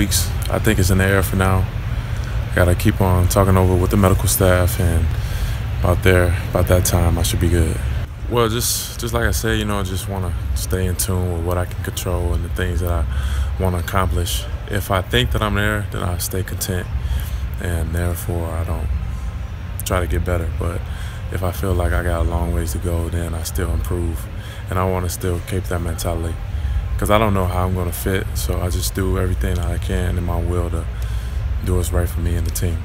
weeks. I think it's in the air for now. Got to keep on talking over with the medical staff, and about there, about that time, I should be good. Well, just just like I said, you know, I just want to stay in tune with what I can control and the things that I want to accomplish. If I think that I'm there, then I stay content, and therefore I don't try to get better. But if I feel like I got a long ways to go, then I still improve, and I want to still keep that mentality because I don't know how I'm going to fit. So I just do everything I can in my will to do what's right for me and the team.